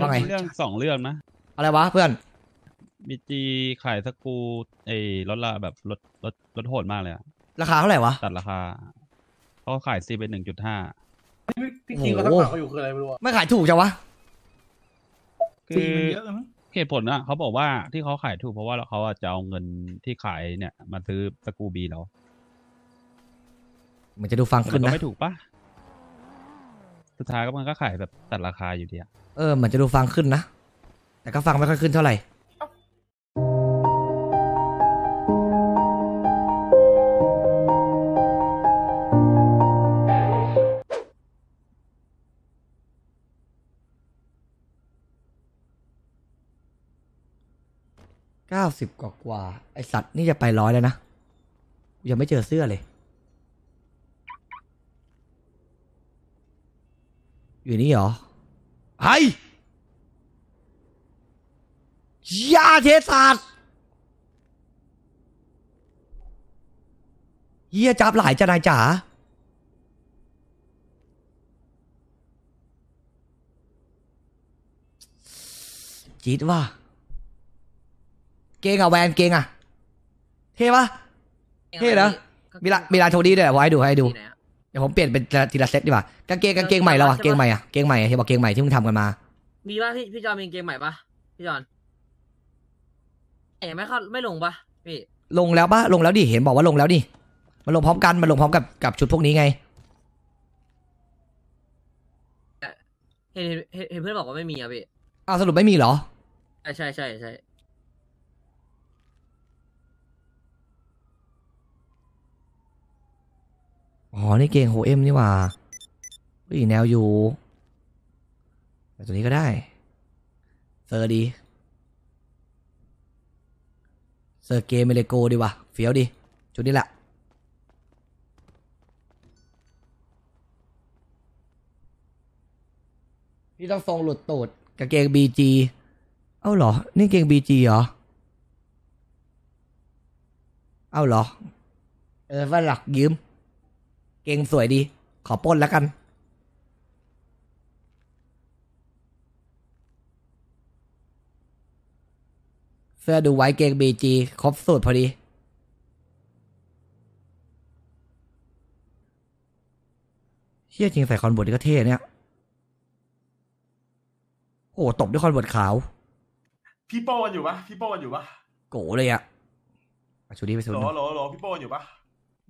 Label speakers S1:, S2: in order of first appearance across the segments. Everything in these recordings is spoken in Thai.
S1: ว่าไง
S2: เรื่องสองเรื่องนะ
S1: อะไรวะเพื่อน
S2: มีจีขายสกรูไอ้รถละแบบรถรถรถโหดมากเลยอะ
S1: ราคาเท่าไหร่วะ
S2: ตัดราคาเขาขายซีเป็นหนึ่งจุดห้า
S3: พี่คิงเขาทัก
S1: โอ้โห
S3: ปากเขาอยู่คืออะไรไม่รู้อะ
S1: ไม่ขายถูกจังวะ
S2: คื
S3: ฟรี
S2: อ
S3: มันเยอะนะมั้ง
S2: เหตุผลอะเขาบอกว่าที่เขาขายถูกเพราะว่าเขาอะจะเอาเงินที่ขายเนี่ย มาซื้อสกรูบีเรา
S1: มันจะดูฟัง
S2: แต่
S1: ขึ้
S2: มันนก็
S1: นะ
S2: ไม่ถูกปะสุดท้ายก็มันก็ขายแบบตัดราคาอยู่ดีอะ
S1: เออมันจะดูฟังขึ้นนะ แต่ก็ฟังไม่ค่อยขึ้นเท่าไหร่ เก้าสิบกว่ากว่า ไอสัตว์นี่จะไปร้อยแล้วนะ ยังไม่เจอเสื้อเลย อยู่นี่เหรอ ไฮ้ยาเทศาสตร์เฮียจับหลายจะนายจ๋าจีดว่า เก่งอะแวนเก่งอะเท่ปะเท่นะมีละมีลานโทนี่ด้วยไว้ดูให้ดู
S4: ที่ไหนอะ
S1: เดี๋ยวผมเปลี่ยนเป็นทีละเซตดีกว่ากางเกงกางเกงใหม่แล้วอะเกงใหม่อะเกงใหม่อะที่บอกเกงใหม่ที่มึงทำกันมา
S4: มีป่ะพี่พี่จอนมีกางเกงใหม่ป่ะพี่จอนเอ๋ไม่เข้าไม่ลงป่ะพี่
S1: ลงแล้วปะลงแล้วดิเห็นบอกว่าลงแล้วดิมันลงพร้อมกันมันลงพร้อมกับกับชุดพวกนี้ไง
S4: เห็นเห็นเห็นเห็นเพื่อนบอกว่าไม่มีอะพี่
S1: อ้าวสรุปไม่มีเหรอ
S4: ใช่ใช่ใช่ใช่
S1: อ๋อ นี่เกงโฮเอ็มนี่ว่าเฮ้ยแนวอยู่แต่ตัวนี้ก็ได้เซอร์ดีเซอร์เกมเมเลโกดีว่ะเฟี้ยวดีชุดนี้แหละพี่ต้องทรงหลุดตูดกางเกงบีจีเอ้าเหรอ นี่เกงบีจีเหรอ เอ้าเหรอ เออว่าหลักยืม เกงสวยดี ขอปล้นแล้วกัน เสื้อดูไว้เกงบีจีครบสูตรพอดี เชี่ยจริงใส่คอนเวิร์ตนี่ก็เท่เนี่ย โอ้ตบด้วยคอนเวิร์ตขาว
S3: พี่โป้กันอยู่ปะพี่โป้กันอยู่ปะ
S1: โกเลยอะเอาชุดนี้ไปชุด
S3: โหล
S1: นึง
S3: โหลโหลพี่โป้กันอยู่ปะ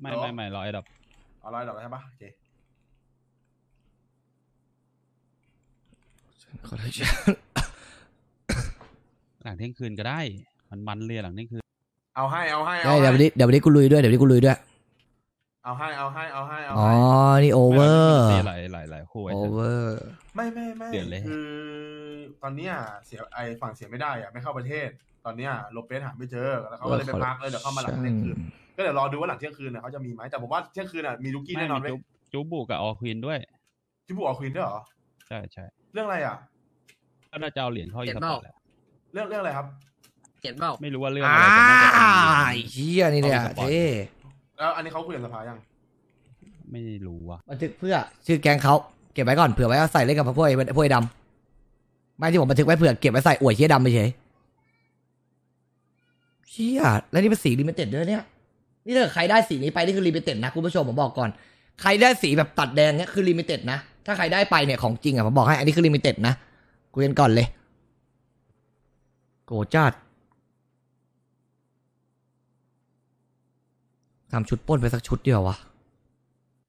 S2: ไม่
S3: เหรอ
S2: ไม่ไม่รอไอ้ดับ
S3: เอาร้อยดอกใช่ปะโอเค
S1: ขอโทษ
S2: หลังเที่ยงคืนก็ได้ มันมันเลยหลังเที่ยงคืน
S3: เอาให้เอาให้
S1: ได้
S3: เอา
S1: เดี๋ยววัน
S3: ให้
S1: นี้เดี๋ยววันนี้กูลุยด้วยเดี๋ยววันนี้กูลุยด้วย
S3: เอาให้เอาให้เอาให้เอา
S1: อ๋อ
S3: ให้
S1: นี่โอเวอร์
S2: เสียหลายหลายหลายคู่ไอ้
S1: โอ
S2: เถอะ
S1: เวอร์
S3: ไม่ไม่ไม่
S2: เดือดเลย
S3: คือตอนเนี้ยเสียไอฝั่งเสียไม่ได้อะไม่เข้าประเทศ ตอนเนี้ยโลเปสหาไม่เจอแล้วเขาก็เลยไปพักเลยเดี๋ยวเข้ามาหลังเที่ยงคืน ก็เดี๋ยวรอดูว่าหลังเที่ยงคืนเนี่ยเขาจะมีไหมแต่ผมว่าเที่ยงคืนอะมีลูกี้
S2: ไม่
S3: แน่นอน
S2: มี
S3: เว้ย
S2: จูจูบุกับออควีนด้วย
S3: จิบุออกควีนด้วยเหรอ
S2: ใช่ใช่
S3: เรื่องอะไรอะ
S2: ก็น่าจะเอาเหรียญเข้าอีกสปอร์ตแหละ
S3: เรื่องเรื่องอะไรครับ
S4: เขียนเปล่า
S2: ไม่รู้ว่าเรื่อง
S1: อ่า
S2: อะไรแต่น่าจะเป็นเหรียญ
S1: ไอ้เฮียนี่เนี่ย
S2: เอาไปสปอร์ต
S1: เท่
S3: แล้วอันนี้เขาคุยกับสภายัง
S2: ไม่รู้ว่ะ
S1: บันทึกเพื่อชื่อแก๊งเขาเก็บไว้ก่อนเผื่อไว้เอาใส่เล่นกับพวกไอ้พวกไอ้ดำไม่ที่ผมบันทึกไว้เผื่อเก็บไว้ใส่อวดเฮียดำไปเฉยเฮียแล้วนี่เป็นสี limited ด้วยเนี่ย นี่ถ้าเกิดใครได้สีนี้ไปนี่คือ limited นะคุณผู้ชมผมบอกก่อน ใครได้สีแบบตัดแดงเนี่ยคือ limited นะ ถ้าใครได้ไปเนี่ยของจริงอะผมบอกให้อันนี้คือ limited นะคุยกันก่อนเลยโกจัดทำชุดปล้นไปสักชุดเดียววะ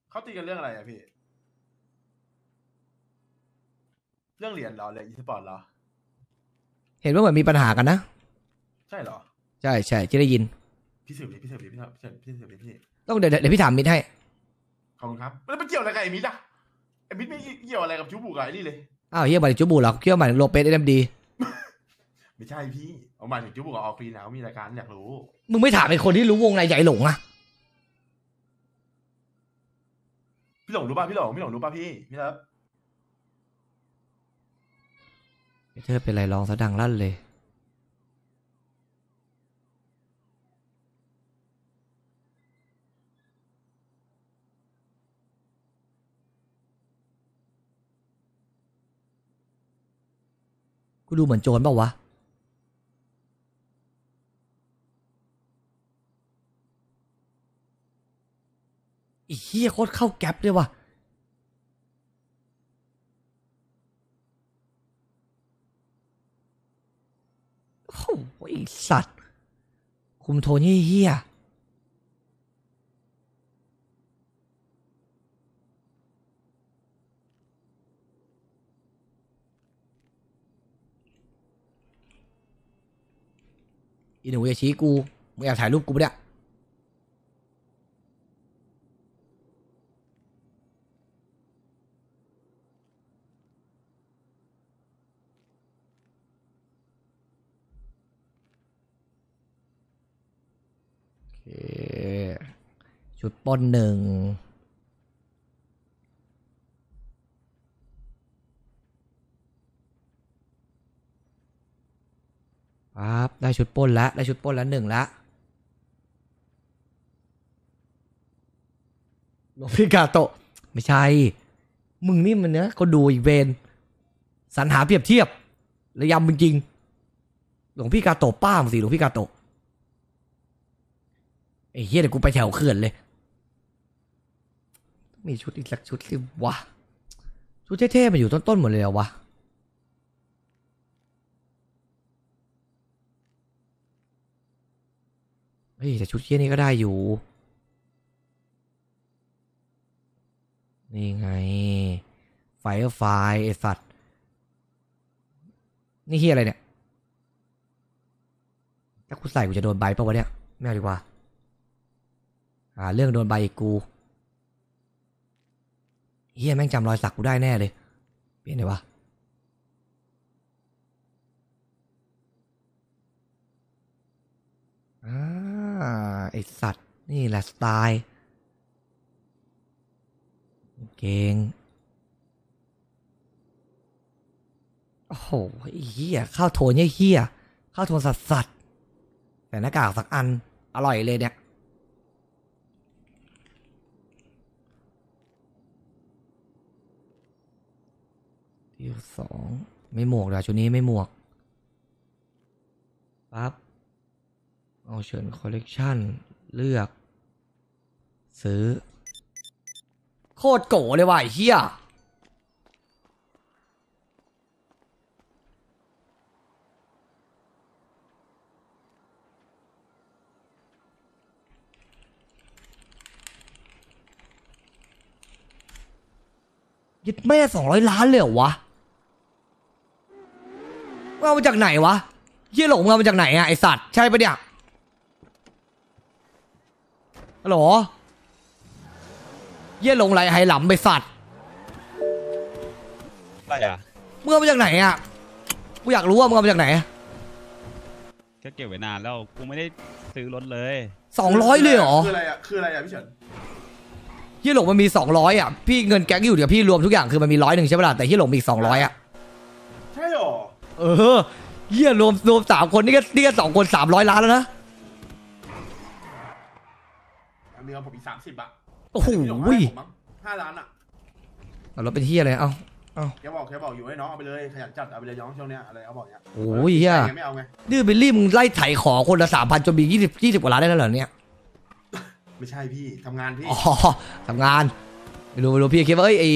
S3: เขาตีกันเรื่องอะไรอะพี่ เรื่องเหรียญเหรอเหรียญอีสปอร์ตเหรอ
S1: เห็นว่าเหมือนมีปัญหากันนะ
S3: ใช่เหรอ
S1: ใช่ใช่ที่ได้ยิน
S3: พี่เสืบดิพี่เสืบดิพี่สืบพี่เสืบพี่สืบดิพี่
S1: ต้องเดี๋ยวเดี๋ยวพี่ถามมิดให้
S3: ขอบคุณครับแล้วมันเกี่ยวอะไรกับไอ้มิดอะไอ้มิดไม่เกี่ยวอะไรกับจูบูกับไอ้นี่เลย
S1: อ้าวเฮียมาถึงจูบูเหรอเกี่ยวมาถึงโลเปสเอ็มดี
S3: ไม่ใช่พี่เอาหมายถึงจูบูกับออฟฟีนะเขามีรายการอยากรู้
S1: มึงไม่ถามไอ้คนที่รู้วงในใหญ่หลงอะ
S3: พี่หลงรู้ป่ะพี่หลงพี่หลงรู้ป่ะพี่พี่เลิฟ
S1: เธอเป็นไรร้องซะดังลั่นเลย กูดูเหมือนโจรเปล่าวะ อีเหี้ยโคตรเข้าแก๊ปเลยว่ะโอ้โหไอ้สัตว์ คุมโทนเหี้ยๆ อีหนูอย่าชี้กูมึงแอยากถ่ายรูปกูปะเนี่ยชุดป้นหนึ่ง ปั๊บได้ชุดปล้นแล้วได้ชุดปล้นแล้วหนึ่งแล้วหลวงพี่กาโตะไม่ใช่ มึงนี่มันเนี้ยก็ดูอีกเวนสรรหาเปรียบเทียบ ระยำจริงๆหลวงพี่กาโตะป้ามงสิหลวงพี่กาโตะไอ้เฮียเดี๋ยวกูไปแถวเขื่อนเลย มีชุดอีกสักชุดสิวะ ชุดเท่ๆมาอยู่ต้นๆหมดเลยเหรอวะ เฮ้ยแต่ชุดเฮียนี่ก็ได้อยู่ นี่ไง ไฟไฟไอสัตว์ นี่เฮียอะไรเนี่ย ถ้ากูใส่กูจะโดนใบปะวะเนี่ย ไม่เอาดีกว่าหาเรื่องโดนใบอีกกูเฮียแม่งจำรอยสักกูได้แน่เลย เปลี่ยนเลยวะอ่า ไอสัตว์ นี่แหละสไตล์เก่งโอ้โหเฮียข้าวโทนเฮียข้าวโทนสัสสัสๆแต่หน้ากากสักอัน อร่อยเลยเนี่ยที่สองไม่หมวกเดี๋ยวชุดนี้ไม่หมวกปั๊บ เอาเชิญคอลเลกชันเลือก ซื้อ โคตรโกเลยว่ะไอ้เฮียยึดแม่สองร้อยล้านเลยเหรอวะเอามาจากไหนวะเฮียหลงเอามาจากไหนอะไอสัตว์ใช่ปะเนี่ย ฮัลโหลเฮียหลงไหลไหหลำไปสัตว์
S2: อะไรอะ
S1: มึงเอามาจากไหนอะกูอยากรู้ว่ามึงเอามาจากไหน
S2: ก็เก็บไว้นานแล้วกูไม่ได้ซื้อรถเลย
S1: สองร้อยเลยเหรอ
S3: คืออะไรอะคืออะไรอะพี่เฉิน
S1: เฮียหลงมันมีสองร้อยอะพี่เงินแก๊งอยู่เดี๋ยวพี่รวมทุกอย่างคือมันมีร้อยหนึ่งใช่ปะล่ะแต่เฮียหลงมีอีกสองร้อยอะ
S3: ใช่หรอ
S1: เออเฮียรวมรวมสามคนนี่ก็นี่ก็สองคนสามร้อยล้านแล้วนะ
S3: มีเอาผมอีกสามสิบอะ
S1: โอ้โห
S3: พี่ลงให้ผมมั้งห้าล้านอะ
S1: เอารถเป็นเฮียอะไรเอ้า
S3: แกบอกแกบอกอยู่ให้น้องเอาไปเลยขยันจัดเอาไปเลยน้องช่วงเนี้ยอะไรเขาบอกเนี้ย
S1: โอ้ยเฮีย
S3: แกไม่เอาไง
S1: ดื้อบิลลี่มึงไล่ไถขอคนละสามพันจนมียี่สิบยี่สิบกว่าล้านได้แล้วเหรอเนี่ย
S3: ไม่ใช่พี่ทำงานพี่
S1: อ๋อทำงานไม่รู้ไม่รู้พี่คิดว่าเอ้ยไอ้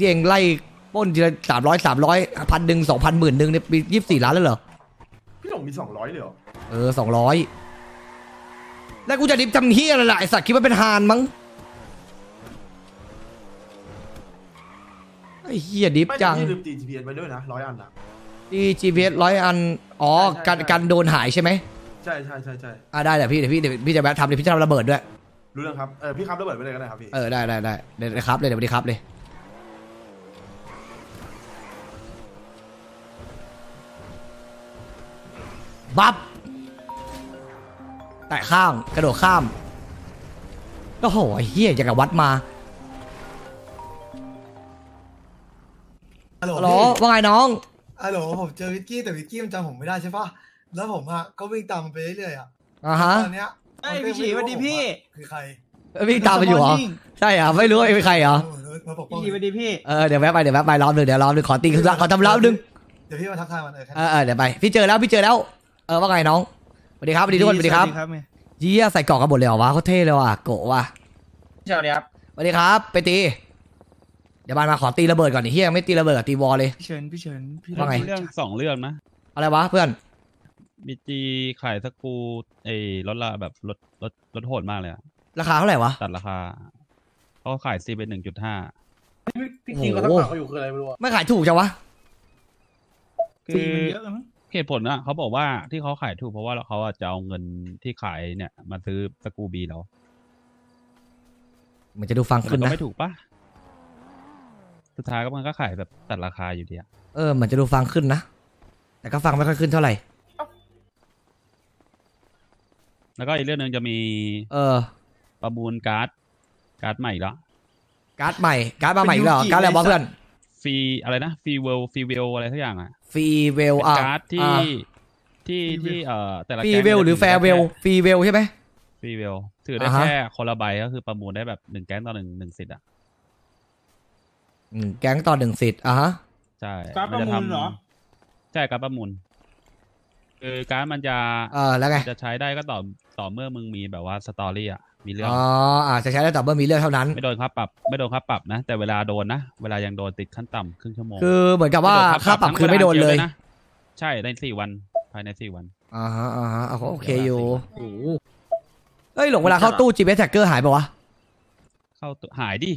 S1: ที่เองไล่ปล้นทีละสามร้อยสามร้อยพันหนึ่งสองพันหมื่นหนึ่งเนี่ยมียี่สิบสี่ล้านแล้วเหรอ
S3: พี่หลงมีสองร้อยเลยเหรอ
S1: เออสองร้อย แล้วกูจะดิบทำเฮียอะไรล่ะไอสัตว์คิดว่าเป็นฮานมั้งไอเฮียดิบ
S3: ไม่
S1: จัง
S3: พี่ลืมตี GPS ไว้ด้วยนะร้อยอันนะ
S1: ดี GPS ร้อยอัน อ๋อ
S3: ใช่ใช่
S1: กัน
S3: ใช่
S1: กันโดนหายใช่ไหม
S3: ใช่ใช่ใช่ใช่
S1: อ่าได้แต่พี่เดี๋ยวพี่เดี๋ยวพี่จะแวะทำเดี๋ยวพี่จะทำระเบิดด้วย
S3: รู้เรื่องครับเออพี่ครับระเบิดไว้เลยก็ได้ครับพี่
S1: เออได้ได้ได้เดี๋ยวครับเลยเดี๋ยวสวัสดีครับเลย บับ แตะข้างกระโดดข้ามโอ้โหไอ้เฮียจากกับวัดมา
S5: ฮัลโหล
S1: ฮัลโหล
S5: พี่
S1: ว่าไงน้อง
S5: ฮัลโหลผมเจอวิกกี้แต่วิกกี้มันจำผมไม่ได้ใช่ปะแล้วผมอะก็วิ่งตามมันไปเรื่อยๆอะ
S1: อ่าฮะ
S5: ตอนเนี้ย
S6: เอ้ย
S5: มันก็
S6: พี่ฉีสวัสดีพี่
S5: คือใคร
S1: วิ่งตามมาอยู่เหรอ ใช่เหรอไม่รู้ว่าเป็นใครเหรอ
S5: เออมาปกป้อง
S6: พี่ฉีสวัสดีพี่
S1: เออเดี๋ยวแวะไปเดี๋ยวแวะไปรอบหนึ่งเดี๋ยวรอบหนึ่งขอตีคือขอทำรอบหนึ่ง
S5: เดี๋ยวพี่มาทักทายมันเออแค่
S1: เออเออเดี๋ยวไป พี่เจอแล้วพี่เจอแล้ว เออว่าไงน้อง สวัสดีครับสวัสดีทุกคนสวัสดีครับ
S6: ครับแม่
S1: เยี่ยใส่เกาะกันหมดเลยเหรอวะเขาเท่เลยว่ะโกะว่ะ
S4: เชียวเนี้ยครับ
S1: สวัสดีครับ ไปตีเดี๋ยวบานมาขอตีระเบิดก่อนดิเฮียยังไม่ตีระเบิดกับตีวอลเลย
S6: พี่เฉินพี่เฉินพี่
S1: ว่าไง
S2: เรื่องสองเรื่องนะ
S1: อะไรวะเพื่อน
S2: บีจีขายสกรูไอ้รถละแบบรถรถรถโหดมากเลยอะ
S1: ราคาเท่าไหร่วะ
S2: ตัดราคาเขาขายซีเป็นหนึ่งจุดห้า
S3: พี่คิงเขาทักหาเขาอยู่คืออะไรไม่รู้อะ
S1: ไม่ขายถูกจังวะ
S2: คื
S6: ฟี
S2: อ
S6: มันเยอะมั้ง
S2: เหตุผลนะเขาบอกว่าที่เขาขายถูกเพราะว่าเขาอะจะเอาเงินที่ขายเนี่ย มาซื้อสกรูบีเรา
S1: มันจะดูฟัง
S2: แต่
S1: ขึ้
S2: มันนก็
S1: นะ
S2: ไม่ถูกปะสุดท้ายก็มันก็ขายแบบตัดราคาอยู่ดีอะ
S1: เออเหมือนจะดูฟังขึ้นนะ แต่ก็ฟังไม่ค่อยขึ้นเท่าไหร่
S2: แล้วก็อีกเรื่องหนึ่งจะมี
S1: เออ
S2: ประมูลการ์ดการ์ดใหม่อีกแล้ว
S1: การ์ดใหม่ การ์ดมาใหม่อีกแล้วเหรอการ์ดอะไรวะเพื่อน
S2: ฟรีอะไรนะฟรีเวลฟรีเวลอะไรทุกอย่างอะ
S1: ฟรีเวล
S2: เป็น
S1: อะ
S2: การ์ดที่ที่ที่เอ่อแต่ละ
S1: ฟรี
S2: แก๊ง
S1: เวล
S2: จะ
S1: หรือแฟร์เวลฟรีเวลใช่ไหม
S2: ฟรีเวลถือได้
S1: อ่าฮะ
S2: แค่คนละใบก็คือประมูลได้แบบหนึ่งแก๊งต่อหนึ่งหนึ่งสิทธิ์อะ
S1: อืมแก๊งต่อหนึ่งสิทธิ์อะฮะ
S2: ใช่
S6: การดประมูลเหรอ
S2: ใช่การดประมูลคือการดมันจะ
S1: เออแล้วไง
S2: จะใช้ได้ก็ต่อต่อเมื่อมึงมีแบบว่าสตอรี่อะ มีเรื่อง
S1: อ๋ออ่าจะใช้ได้แต่เมื่อมีเรื่องเท่านั้น
S2: ไม่โดนค่าปรับ ไม่โดนค่าปรับนะ แต่เวลาโดนนะ เวลายังโดนติดขั้นต่ำครึ่งชั่วโมง
S1: คือเหมือนกับว่า
S2: ไม่โดน
S1: ค่าปรับ
S2: ทั้ง
S1: คือไม่โดนเลย
S2: วานะ ใช่ในสี่วันภายในสี่วัน
S1: อ่าฮะอ่าฮะเอาโอเคอยู่
S4: โอ้โห
S1: เอ้ยหลงเวลาเข้าตู้ GPS tracker หายปะวะ
S2: เข้าตัวหายดิ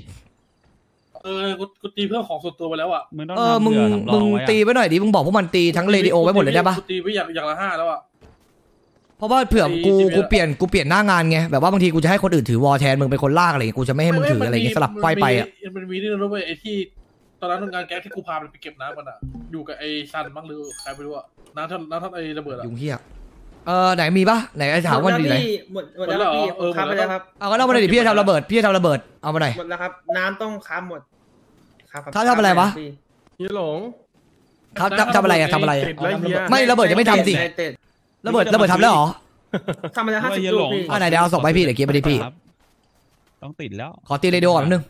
S3: เออกูกูตีเพื่อของส่วนตัวไปแล้วอะ
S2: มึงต้อง
S1: เออ
S2: ทำ
S1: มึง
S2: เรือสำร
S1: มึ
S2: อง
S1: ง
S2: ไว้อะ
S1: ตีไปหน่อยดิมึงบอกพวกมันตีทั้งเรดิโอไว้หมดเลยได้ปะ
S3: กูตีไปอย่างอย่างละห้าแล้วอะ
S1: เพราะว่าเผื่อ
S3: ตี
S1: กู
S3: GPS
S1: กูเปลี่ยนกูเปลี่ยนหน้างานไงแบบว่าบางทีกูจะให้คนอื่นถือวอลแทนมึงเป็นคนลากอะไรอย่างเงี้ยกูจะไม่ให้มึงถืออะไรอย่างเงี้ยสลับไฟไปอะ
S3: มันมีนี่นะเว้ยไอ้ที่ตอนนั้นงานแก๊สที่กูพามันไปเก็บน้ำมันอะอยู่กับไอ้ซันมั้งหรือใครไม่รู้อะน้ำท่านน้ำท่านไอ้ระเบิดอะ
S1: ยุงเฮียเออไหนมีปะไหนไอ้ถามว่าดีไหน
S7: หมดหมดแล้วพี่
S3: หมดแล้วเหรอเออหมด
S7: ค้า
S3: แล้ว
S7: ไปแล้วครับ
S1: เอาก็เอามาเลยดิพี่จะทำระเบิดพี่จะทำระเบิดเอามาหน่อย
S7: หมดแล้วครับ น้ำต้องค้าหมดครับ
S1: ค้าทำอะไรวะ
S7: พี่
S8: เฮียหลง
S1: ครับทำทำอะไรอะทำอะไรอะ
S8: ติดแล้วเฮีย
S1: ไม่ระเบิดยังไม่ทำสิ
S7: ได้เต็ด
S1: ระเบิดระเบิดทำแล้วเหรอ
S7: ทำมาแล้วห้าสิบ
S2: เฮีย
S7: ลู
S2: หล
S7: ก
S2: ง
S7: พี่
S1: อะไหนเดี๋ยวเอาส่งไปให้พี่เดี๋ยวเก็บไปที่พี่
S2: ครับต้องติดแล้ว
S1: ขอตีเรดิโอก่อนแป๊บนึง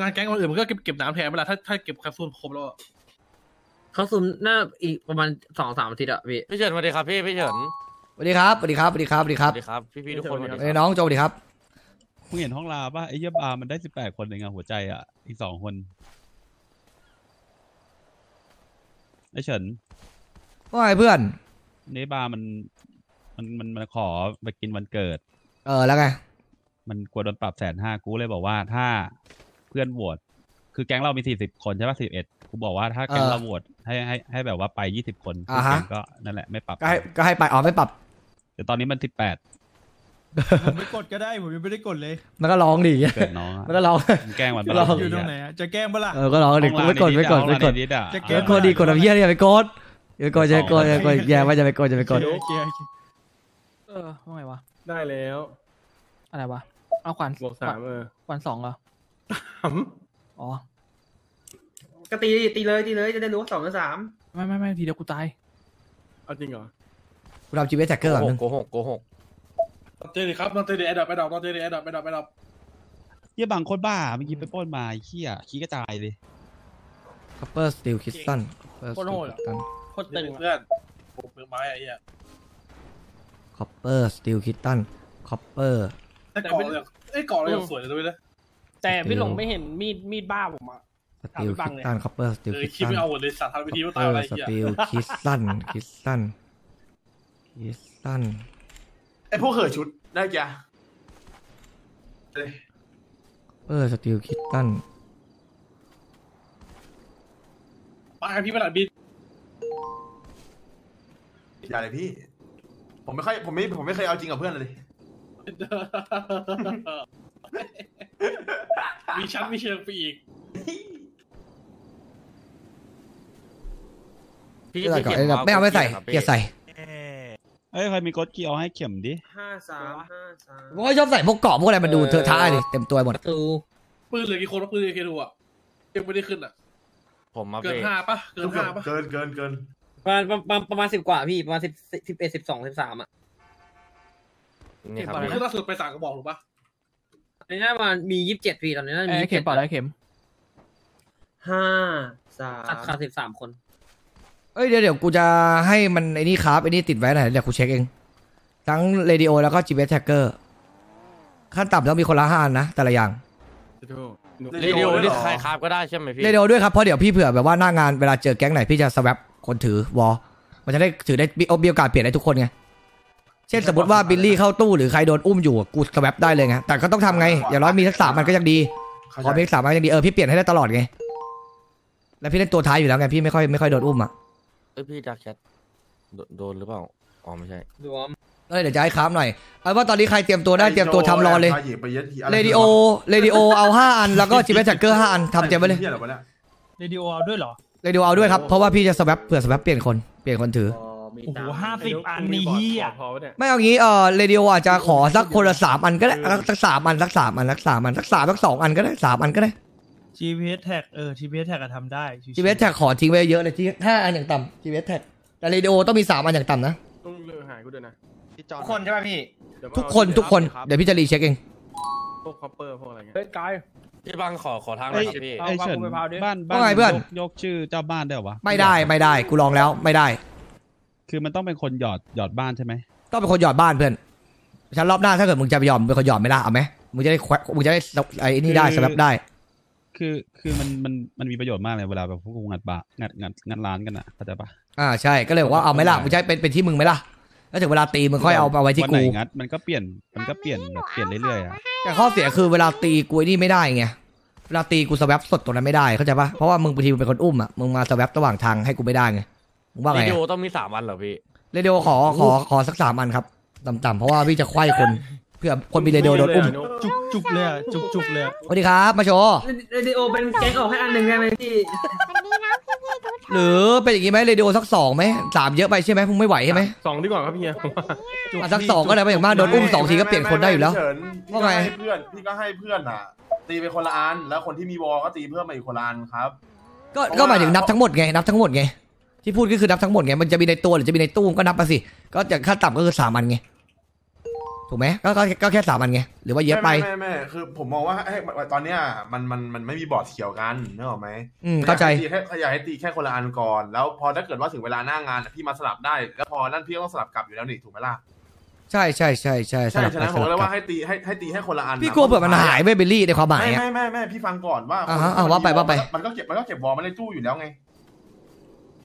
S3: งานแก๊งคนอื่นมันก็เก็บเก็บน้ำแทนเวลาถ้าถ้าเก็บแคปซูลครบแล้วอะ
S4: เขาซุมน่าอีกประมาณสองสามอาทิตย์อะพี่
S8: พี่เฉินสวัสดีครับพี่พี่เฉิน
S1: สวัสดีครับสวัสดีครับสวัสดีครับสวัสดีค
S8: ส
S1: รับ
S8: วัสดีครับ พี่พี่ทุกคนสวัสดีค
S1: เอ้ย
S8: รับ
S1: น้องโจสวัสดีครับ
S2: มึงเห็นห้องลาป่ะไอ้เยี่ยบาร์มันได้สิบแปดคนเองอะหัวใจอะอีกสองคนไอ้เฉิน
S1: ว่าไงเพื่อน
S2: เนบาร์มัน มันมันมันขอไปกินวันเกิด
S1: เออแล้วไง
S2: มันกลัวโดนปรับแสนห้ากูเลยบอกว่าถ้าเพื่อนโหวตคือแก๊งเรามีสี่สิบคนใช่ป่ะสิบเอ็ดกูบอกว่าถ้าแก๊ง
S1: เออ
S2: เราโหวตให้ให้ให้แบบว่าไปยี่สิบคน
S1: อ่าฮะ
S2: แก๊งก็นั่นแหละไม่ปรับ
S1: ก็ให้ก็ให้ไปอ๋อไม่ปรับ
S2: แต่ตอนนี้มันสิบแปด
S6: ผมไม่กดก็ได้ผมยังไม่ได้กดเลย
S1: มันก็ร้องดิ
S2: เกิดน้องอะ
S1: มันก็ร้อง
S2: มึงแกล้งมัน
S1: ลอง
S6: อยู่ตรงไหนอะจะแกล้งปะล่ะ
S1: เออก็ร้องดิกูไม่กดไม่กดไม่กด
S2: ดิดอะ
S6: จะ
S1: เก
S6: เก็
S1: ดกดดีกดแบบเฮียอย่าไปกด อย่าไปกดอย่าไปกดอย่าไปกดอย่าว่าจะไปกดอย่าไปกด
S6: โอเคโอเค
S9: เออว่าไงวะ
S8: ได้แล้ว
S9: อะไรวะ เอาขวัญ
S8: บวกสามเออ
S9: ขวัญสองเหรอ
S8: หึ
S9: อ๋อ
S7: ก็ตีตีเลยตีเลยจะได้รู้ว่าสองหรือสาม
S9: ไม่ไม่ไม่ทีเดียวกูตาย
S8: เอาจริงเหรอ
S1: กูทำ GPS tracker ก่อนนึง
S8: โกหกโกหก
S3: เจอดิครับนอนเจอดิแอดดับแอดดับนอนเจอดิแอดดับแอดดับแอดดับ
S2: เยี่ยบางโคนบ้าเมื่อกี้ไปปล้นมาไอ้เขี้ยขี้กระจายเลย
S1: คัพเปอร์สตีลคิสตัน
S8: โคตรโหดอะโคตรตึง
S3: เพื่อนโอ้เปลือกไม้ไอ้เหี้ย
S1: คอปเปอร์สตีลคิสตันคอปเปอร์
S3: ไอ้เกาะเลยไอ้เกาะเลยอย่างสวยเลยด้วยนะ
S8: แต่พี่หลง
S1: เดี๋ยว
S8: ไม่เห็นมีดมีดบ้าผมอะ
S1: สตีล
S8: ถาม
S1: คิ
S8: พี่
S1: ส
S8: บั
S1: ตัน
S8: งเลย
S1: คอปเปอร์สตีล
S3: เออ
S1: คิส
S3: คิด
S1: ตัน
S3: ไม่เอาหมดเลยสัตว์ทำวิธี
S1: คอ
S3: ว่า
S1: ปเป
S3: ตาย
S1: อ
S3: อะไร
S1: ร์ส
S3: เหี้ย
S1: ตีลคิสตันคิสตันคิสตัน
S3: ไอ้พวกเห่อชุดได้แก
S1: เออสตีลคิสตัน
S3: ไปพี่ประหลัดบิน อย่าเลยพี่ ผมไม่ค่อยผมไม่ผมไม่เคยเอาจริงกับเพื่อนเลย มีชั้นมีเชิงไปอีก
S8: พี่
S1: ไม่ได้ก่อน
S8: พี่
S1: เอ้ยไม่เอาไม่ใส่เกียร์ใส่
S2: เอ้ยใครมีกดกี่เอาให้เข็มดิ
S7: ห้าสามห้าสาม
S1: ผมก็ชอบใส่พวกเกาะพวกอะไรมันดูเธอะท้าดิเต็มตัวหมด
S4: ประตู
S3: ปืนเหลือกี่คนวะปืนเอเคดูอะยังไม่ได้ขึ้นอะ
S8: ผมมา
S3: เกิน
S8: เบรก
S3: ห้าปะเกินห้าปะเกินเกินเกิน
S4: ประมาณประมาณประมาณสิบกว่าพี่ประมาณสิบสิบเอ็ดสิบสองสิบสามอะ
S8: นี่ครับ
S3: คือล่าสุดไปสั่งกระบอกถูกปะ
S4: ตอนนี้น่าประมาณมียี่สิบเจ็ดพี่ตอนนี้น่า
S9: เอ้
S4: มี
S9: ยเข็มเปล่าได้เข็ม
S7: ห้าสา
S4: ขาด
S7: ม
S4: ขาดสิบสามคน
S1: เอ้ยเดี๋ยวเดี๋ยวกูจะให้มันไอ้นี่ครับไอ้นี่ติดไว้หน่อยเดี๋ยวกูเช็คเอง ทั้งเรดิโอแล้วก็ GPS tracker ขั้นต่ำต้องมีคนละห้าอันนะ แต่ละอย่าง
S8: เรดิโอนี่ใครคาบก็ได้ใช่ไหมพี่
S1: เรดิโอด้วยครับ เพราะเดี๋ยวพี่เผื่อแบบว่าหน้างานเวลาเจอแก๊งไหนพี่จะสว a ปคนถือวอลมันจะได้ถือได้มีมีโอกาสเปลี่ยนได้ทุกคนไง เช่นสมมติว่าบิลลี่เข้าตู้หรือใครโดนอุ้มอยู่กูสว a ปได้เลยไง แต่ก็ต้องทำไง อย่างน้อยมีทักษะมันก็ยังดี
S3: เข้า
S1: พอมี
S3: ใจ
S1: ทักษะมันก็ยังดีเออพี่เปลี่ยนให้ได้ตลอดไง แล้วพี่เล่นตัวท้ายอยู่แล้วไงพี่ไม่ค่อยไม่ค่อยโดนอุ้มอะ
S8: เอ้ยพี่ดักแชทโดโดนหรือเปล่า อ๋อไม่ใช่
S4: รวม
S1: เอ้ยเดี๋ยวจะให้ครับหน่อยเอาว่าตอนนี้ใครเตรียมตัวได้เตรียมตัวทำรอเลย
S3: พาหยิบไปเย็ดทีะไเร
S1: ดิโอเรดิโอเอาห้าอันแล้วก็จิเวจักเกอร์ห้าอันทำเตรียมไว้เลย
S3: หี้หรอวะเนี่ย
S6: เรดิโอเอาด้วยเหรอ
S1: เรดิโอเอาด้วยครับเพราะว่าพี่จะสว a ปเผื่อสว a ปเปลี่ยนคนเปลี่ยนคนถือ
S6: โอ้โหห้าสิบอันนี่เฮีย
S1: ไม่เอางี้เออเรดิโออาจจะขอสักคนละสามอันก็ได้สักสามอันสักสามอันสักสามอันสักสามสักสองอันก็ได้สามอันก็ได้
S6: GPS tag เออ GPS tag อะทำได้ชิวๆ
S1: จีเวสแท็กขอทิ้งไว้เยอะเลยที่ห้าอันอย่างต่ำจีเวสแท็กแต่เรดิโอต้องมีสามอันอย่างต่ำนะ
S8: ต้องเลือกหายกูด้วยนะ
S7: ทุกคนใช่ป่ะพี่
S1: ทุกคนทุกคนเดี๋ยวพี่จะรีเช็คเอง
S8: พวกคอปเปอร์พวกอะไรเงี้ย
S9: เฮ้ยกาย
S8: พี่บังขอขอทางหน่อยครับพี่
S2: ไอเฉิน
S9: เอาเอาไปพาวดิ
S2: บ้าน
S1: ว่าไงเพื่อน
S2: ยกยกชื่อเจ้าบ้านได้เหรอวะ
S1: ไม่ได้ไม่ได้กูลองแล้วไม่ได้
S2: คือมันต้องเป็นคนหยอดหยอดบ้านใช่ไหม
S1: ต้องเป็นคนหยอดบ้านเพื่อนฉันรอบหน้าถ้าเกิดมึงจะไปหยอดมึงเป็นคนหยอดไม่ได้เอาไหมมึงจะได้แควะมึงจะได้ไอ้นี่ได้สำหรับได้
S2: คือคือมันมันมันมีประโยชน์มากเลยเวลาแบบพวกกูงัดบางัดงัดงัดร้านกันอะเข้าใจปะ
S1: อ่าใช่ก็เลยบอกว่าเอาไหมล่ะมึงจะให้เป็นเป็นที่มึงไหมล่ะ แล้วถึงเวลาตีมึงค่อยเอาเอาไว้ที่
S2: วันไหน
S1: กู
S2: งัดมันก็เปลี่ยนมันก็เปลี่ยนแบบเปลี่ยนเรื่อยๆอะ
S1: แต่ข้อเสียคือเวลาตีกูไอ้นี่ไม่ได้ไงเวลาตีกูสแวปสดตรงนั้นไม่ได้เข้าใจปะเพราะว่ามึงบางทีมึงเป็นคนอุ้มอะมึงมาสแวประหว่างทางให้กูไม่ได้ไงมึงว่า
S8: เร
S1: ไง
S8: ดิโอ
S1: อะ
S8: ต้องมีสามวันเหรอพี่
S1: เรดิโอขอขอขอสักสามอันครับต่ำๆเพราะว่าพี่จะควายคนเพื่อคนมีเรดิโอโดนอุ้ม
S6: จุกจุกเลยอะจุกจุกเลยอะ
S1: สวัสดีครับมาโชว์
S7: เรดิโอเป็นแก๊งออกให้อันหนึ่งได้ไหมพี่
S1: หรือเป็นอย่างงี้ไหมเรดิโอสักสองไหมสามเยอะไปใช่ไหมมึงไม่ไหวใช่ไหม
S8: สองดีกว่าครับพี่
S1: อะสักสองก็ได้ไม่อย่างมากโดนอุ้มสองทีก็เปลี่ยนคนได้อยู่แล้ว
S3: เฉินพี่
S1: ว่า
S3: ก็
S1: ไง
S3: ให้เพื่อนพี่ก็ให้เพื่อนอะ ตีไปคนละอันแล้วคนที่มีวอก็ตีเพิ่มมาอีกคนละอันครับ
S1: ก็ก็หมายถึงนับทั้งหมดไงนับทั้งหมดไงที่พูดก็คือนับทั้งหมดไงมันจะมีในตัวหรือจะมีในตู้ก็นับมาสิก็จะขั้นต่ำก็คือสามอันไง ถูกไหมก็ก็ก็แค่สามอันไงหรือว่าเยอะไป
S3: ม่ไม่ไม่คือผมมองว่าให้ตอนเนี้ยมันมันมันไม่มีบอร์ดเขียวกันนึกออกไหม
S1: อืมเข้าใจ
S3: อยกให้ตีแค่อยากให้ตีแค่คนละอันก่อน แล้วพอถ้าเกิดว่าถึงเวลาหน้างานอะพี่มาสลับได้ แล้วพอนั่นพี่ก็ต้องสลับกลับอยู่แล้วนี่ถูกไหมล่ะ
S1: ใช่ใช่ใช่ใช่ส
S3: ใช่
S1: ลับ
S3: ฉะ
S1: ไป
S3: นั้น
S1: ส
S3: ผม
S1: ลับ
S3: เลย
S1: กลั
S3: ว่า
S1: บ
S3: ให้ตีให้ให้ตีให้คนละอัน
S1: พี่กลัวเผื่อมันหายไปเบลลี่ในความหมาย
S3: ไม่
S1: อะ
S3: ไม่ไม่ไม่พี่ฟังก่อนว่า
S1: อ่าฮะ
S3: คน
S1: อ่าว่าไปว่าไป
S3: มันก็เก็บมันก็เก็บวอลมาในตู้อยู่แล้วไง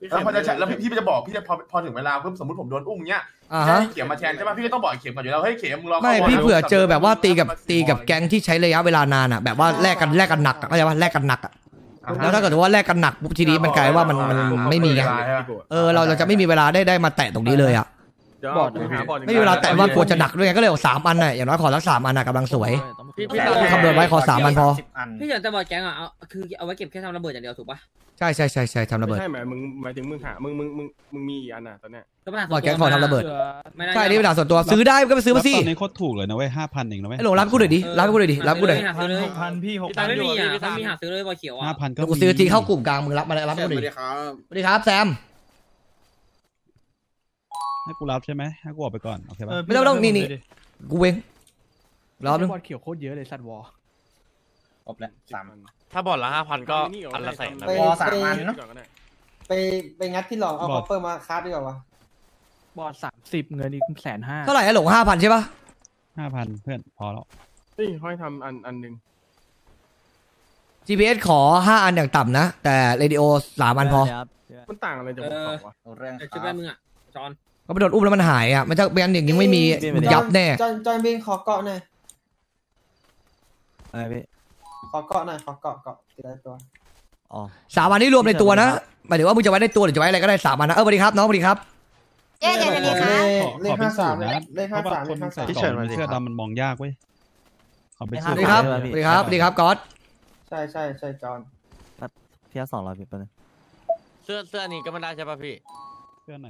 S3: แล้วพอจะใช้แล้วพี่พี่จะบอกพี่จะพอพอถึงเวลาปุ๊บสมมติผมโดนอุ้มเนี้ย
S1: อ่า
S3: แค่
S1: ฮะ
S3: ให้เข็มมาแทนใช่ป่ะพี่ก็ต้องบอกไอ้เข็มก่อนอยู่แล้วเฮ้ยเข็มมึงรอ
S1: ไม่
S3: ข้าว
S1: พี่
S3: ร็ว
S1: เผื่อเจอแบบว่าตีกับ
S3: มา
S1: ตีกับ
S3: สี่
S1: แก๊งที่ใช้ระยะเวลานานอะแบบว่าแลกกันแลกกันหนักอะเข้าใจว่าแลกกันหนักอะ
S3: อ่าฮะ
S1: แล้วถ้าเกิดว่าแลกกันหนักปุ๊บทีนี้มันกลายว่ามันมันไม่มีไงเออเราเราจะไม่มีเวลาได้ได้มาแตะตรงนี้เลยอะ
S8: บอร์ดหาบอร์ด
S1: ไม่มีเวลาแตะว่ากลัวจะหนักด้วยไงก็เลยเอาสามอันน่ะอย่างน้อยขอสักสามอันน่ะกำลังสวย
S8: พี่พี่
S1: คำนวณไว้ขอสามอันพอ
S4: พี่เฉินจะบอกแก๊งอะเอาคือเอาไว้เก็บแค่ทำระเบิดอย่างเดียวถูกปะ
S1: ใช่ใช่ใช่ใช่ทำระเบิด
S8: ใช่ไหมมึงหมายถึงมึงหามึงมึงมึงมึงมีอีกอันอะตอนเนี้ย
S4: ก็ปัญหา
S1: บอกแก๊งขอทำระเบิด
S4: ไม่ได้
S1: ใช่นี่เป็นหลักส่วนตัวซื้อได้ก็ไปซื้อมาสิ
S2: แล้วตอนนี้โคตรถูกเลยนะเว้ยห้าพันเองนะเว้ย
S1: ไอ้หลงรับกูหน่อยดิรับกูหน่อยดิรับกูหน่อย
S4: หา
S6: พั
S4: ซื้
S6: น
S4: อเลย
S6: หกพันพี่หก
S4: ตั
S6: พั
S4: ง
S6: น
S4: ค์ไม่มีอะไม่มีหาซื้อเลยบอลเขียว
S2: ห้า
S4: อะ
S2: พันก็
S1: เดี๋ยวกูซื้อทีเข้ากลุ่มกลางมึงรับมารับกูหน่อยดิสวัสดีครับแซม
S2: ให้กูรับใช่ไหมให้กูออกไปก่อน โอเคปะ
S1: ไม่ต้องไม่ต้องนี่นี่ กูเองรอบนึง
S9: บอลเขียวโคตรเยอะเลยสัตว์วอ
S7: ครบแล้วสาม
S8: ถ้าบอร์ดละห้าพันก็อันละแสนนะ
S7: ไป
S8: พี่
S7: สามอันเนอะ
S8: ก่อก็ได้
S7: ไปไปงัดที่หลอกเอาคอปเปอร์มาคราฟดีกว่าวะ
S9: บอลสามสิบเงินอีกแสนห้า
S1: เท่าไหร่ไอ้หลงห้าพันใช่ปะ
S2: ห้าพันเพื่อนพอแล้ว
S8: เฮ้ยค่อยทำอันอันหนึ่ง
S1: GPS ขอห้าอันอย่างต่ำนะ แต่เรดิโอสามอันพอ
S8: มันต่างอะไรจากผมสองวะ
S7: เรื่อง
S4: เดี๋ยวช่วยแม่มึงอะจอน
S1: ก็ไปโดนอุ้มแล้วมันหายอะมันจะเป็นอันอย่างนี้ไม่มีมึงยับแน่
S7: จอนจอนบินขอเกาะหน่อย
S10: อะไรพี่
S7: ขอเกาะหน่อยขอเกาะเกาะทีละตัว
S10: อ๋อ
S1: สามอันนี้รวมในตัวนะหมายถึงว่ามึงจะไว้ในตัวหรือจะไว้อะไรก็ได้สามอันนะเออสวัสดีครับน้องสวัสดีครับ
S11: เย้เดี๋ยวเดี๋ยว
S7: เล
S11: ค่ะ
S7: ขเลข
S2: ขอเป็
S7: ห้าน
S2: สู
S7: สาม
S2: ตรนะ
S7: เลข
S2: เพ
S7: ห้า
S2: ราะว่า
S7: สาม
S2: ค
S7: เล
S2: น
S7: ขห้า
S2: ใส่
S7: สาม
S2: กล่องเสื้อดำมันมองยากเว้ยขอเป็น
S1: ส
S2: สูต
S1: วั
S2: ร
S1: สดีครับ
S10: ไม่
S1: ส
S10: เป็นไร
S1: วัสดีครับสวัสดีครับก๊อต
S7: ใช่ใช่ใช่จอน
S10: พี่สองร้อยพี่ไปบนึง
S8: เสื้อเสื้อนี้ก็ไม่ได้ใช่ป่ะพี่
S2: เสื้อไหน